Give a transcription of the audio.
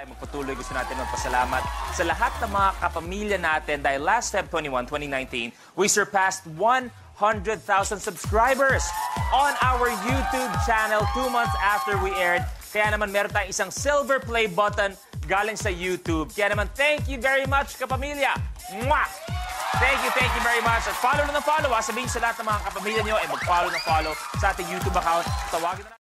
tayo magpatuloy, gusto natin magpasalamat sa lahat ng mga kapamilya natin dahil last Feb 21, 2019, we surpassed 100,000 subscribers on our YouTube channel two months after we aired. Kaya naman meron tayong isang silver play button galing sa YouTube. Kaya naman, thank you very much, kapamilya! Mwah! Thank you, thank you very much. At follow na ng follow, ha. Sabihin sa lahat ng mga kapamilya nyo, eh, mag-follow na follow sa ating YouTube account. Tawagin na